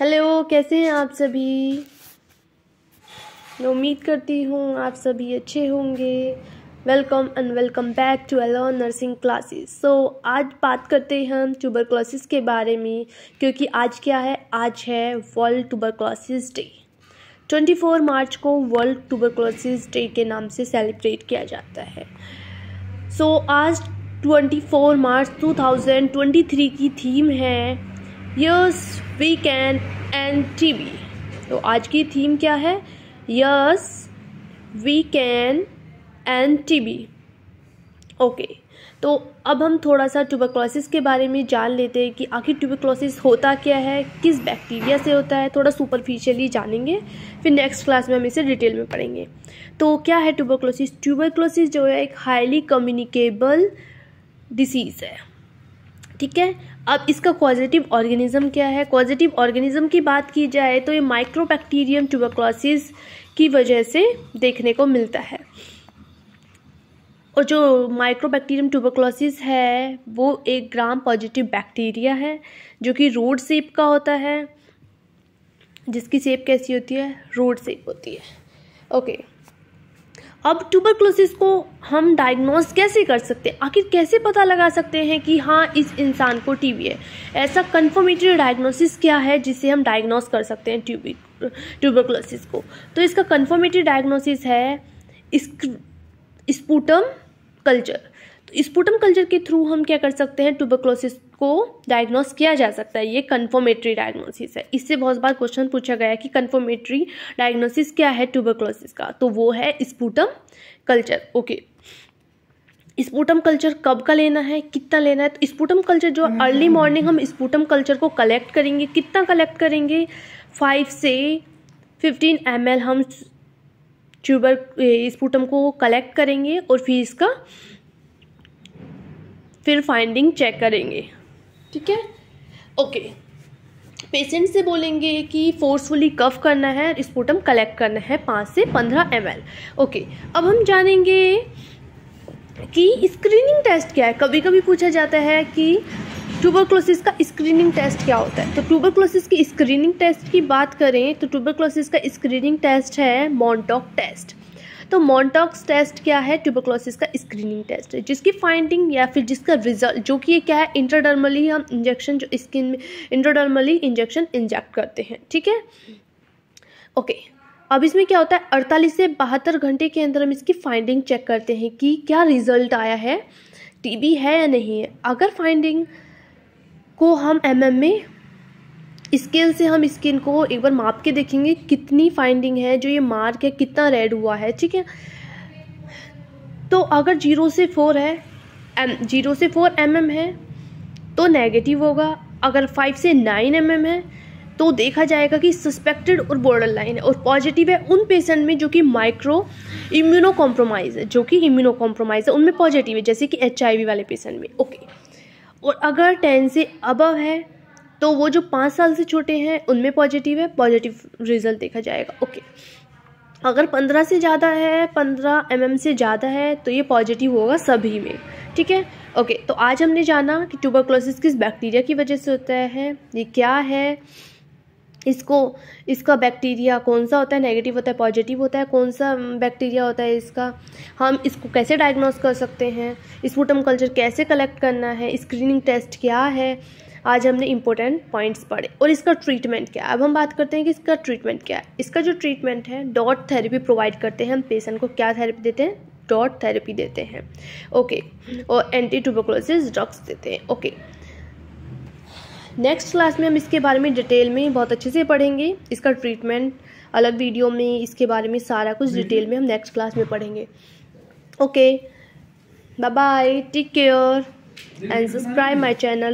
Hello कैसे हैं आप सभी? मैं उम्मीद करती हूँ आप सभी अच्छे होंगे। Welcome and welcome back to yellow nursing classes so आज बात करते हैं हम ट्यूबर क्लासेस के बारे में क्योंकि आज क्या है? आज है वर्ल्ड ट्यूबर क्लासेस डे 24 मार्च को वर्ल्ड ट्यूबर क्लासेस डे के नाम से सेलिब्रेट किया जाता है। सो so, आज 24 मार्च 2023 की थीम है yes we can end TB तो आज की थीम क्या है? Yes we can end TB okay तो अब हम थोड़ा सा ट्यूबरक्लोसिस के बारे में जान लेते हैं कि आखिर ट्यूबरक्लोसिस होता क्या है, किस बैक्टीरिया से होता है, थोड़ा सुपरफिशियली जानेंगे, फिर नेक्स्ट क्लास में हम इसे डिटेल में पढ़ेंगे। तो क्या है ट्यूबरक्लोसिस ट्यूबरक्लोसिस जो है एक हाईली कम्युनिकेबल डिसीज़ है। ठीक है? अब इसका पॉजिटिव ऑर्गेनिज्म क्या है? पॉजिटिव ऑर्गेनिज्म की बात की जाए तो ये माइक्रोबैक्टीरियम ट्यूबरक्लोसिस की वजह से देखने को मिलता है। और जो माइक्रोबैक्टीरियम ट्यूबरक्लोसिस है, वो एक ग्राम पॉजिटिव बैक्टीरिया है, जो कि रोड सेप का होता है। जिसकी सेप कैसी होती है? रोड सेप होती है। ओके अब ट्यूबरक्लोसिस को हम डायग्नोज कैसे कर सकते हैं? आखिर कैसे पता लगा सकते हैं कि हाँ इस इंसान को टीबी है? ऐसा कन्फर्मेटरी डायग्नोसिस क्या है जिसे हम डायग्नोज कर सकते हैं ट्यूबिक ट्यूबरक्लोसिस को? तो इसका कन्फर्मेटरी डायग्नोसिस है स्पूटम कल्चर स्पूटम कल्चर के थ्रू हम क्या कर सकते हैं? ट्यूबरक्लोसिस को डायग्नोस किया जा सकता है। ये कन्फर्मेटरी डायग्नोसिस है। इससे बहुत बार क्वेश्चन पूछा गया है कि कन्फर्मेटरी डायग्नोसिस क्या है ट्यूबरक्लोसिस का? तो वो है sputum culture. Okay sputum culture कब का लेना है? कितना लेना है? तो स्पूटम कल्चर जो अर्ली मॉर्निंग हम स्पूटम कल्चर को कलेक्ट करेंगे। कितना कलेक्ट करेंगे? फाइव से फिफ्टीन एम हम ट्यूबर स्पूटम को कलेक्ट करेंगे और फिर इसका फिर फाइंडिंग चेक करेंगे। ठीक है? ओके पेशेंट से बोलेंगे कि फोर्सफुली कफ करना है स्पोटम कलेक्ट करना है पाँच से पंद्रह एमएल ओके अब हम जानेंगे कि स्क्रीनिंग टेस्ट क्या है। कभी कभी पूछा जाता है कि ट्यूबरक्लोसिस का स्क्रीनिंग टेस्ट क्या होता है। तो ट्यूबरक्लोसिस की स्क्रीनिंग टेस्ट की बात करें तो ट्यूबरक्लोसिस का स्क्रीनिंग टेस्ट है मॉन्टॉक टेस्ट तो मॉन्टॉक्स टेस्ट क्या है? ट्यूबरक्लोसिस का स्क्रीनिंग टेस्ट है, जिसकी फाइंडिंग या फिर जिसका रिज़ल्ट जो कि ये क्या है? इंटरडर्मली हम इंजेक्शन जो स्किन में इंटरडर्मली इंजेक्शन इंजेक्ट करते हैं, ठीक है? ओके अब इसमें क्या होता है? अड़तालीस से बहत्तर घंटे के अंदर हम इसकी फाइंडिंग चेक करते हैं कि क्या रिज़ल्ट आया है टीबी है या नहीं है। अगर फाइंडिंग को हम एम mm में स्केल से हम स्किन को एक बार माप के देखेंगे कितनी फाइंडिंग है, जो ये मार्क है, कितना रेड हुआ है, ठीक है? तो अगर ज़ीरो से फोर है, एम ज़ीरो से फोर एम mm है तो नेगेटिव होगा। अगर फाइव से नाइन एम mm है तो देखा जाएगा कि सस्पेक्टेड और बॉर्डर लाइन है, और पॉजिटिव है उन पेशेंट में जो कि माइक्रो इम्यूनो कॉम्प्रोमाइज़ है, जो कि इम्यूनो कॉम्प्रोमाइज़ है, उनमें पॉजिटिव है, जैसे कि एचआईवी वाले पेशेंट में। ओके और अगर टेन से अबव है तो वो जो पाँच साल से छोटे हैं, उनमें पॉजिटिव है पॉजिटिव रिज़ल्ट देखा जाएगा। ओके अगर पंद्रह से ज़्यादा है, पंद्रह एम से ज़्यादा है तो ये पॉजिटिव होगा सभी में। ठीक है? ओके तो आज हमने जाना कि ट्यूबरक्लोसिस किस बैक्टीरिया की वजह से होता है, ये क्या है, इसको, इसका बैक्टीरिया कौन सा होता है नेगेटिव होता है पॉजिटिव होता है, कौन सा बैक्टीरिया होता है इसका, हम इसको कैसे डायग्नोस कर सकते हैं स्पूटम कल्चर कैसे कलेक्ट करना है स्क्रीनिंग टेस्ट क्या है आज हमने इंपॉर्टेंट पॉइंट्स पढ़े। और इसका ट्रीटमेंट क्या है? अब हम बात करते हैं कि इसका ट्रीटमेंट क्या है। इसका जो ट्रीटमेंट है डॉट थेरेपी प्रोवाइड करते हैं। हम पेशेंट को क्या थेरेपी देते हैं? डॉट थेरेपी देते हैं। ओके और एंटी ट्यूबरकुलोसिस ड्रग्स देते हैं। ओके नेक्स्ट क्लास में हम इसके बारे में डिटेल में बहुत अच्छे से पढ़ेंगे। इसका ट्रीटमेंट अलग वीडियो में इसके बारे में सारा कुछ डिटेल में हम नेक्स्ट क्लास में पढ़ेंगे। Okay bye bye take care and subscribe my channel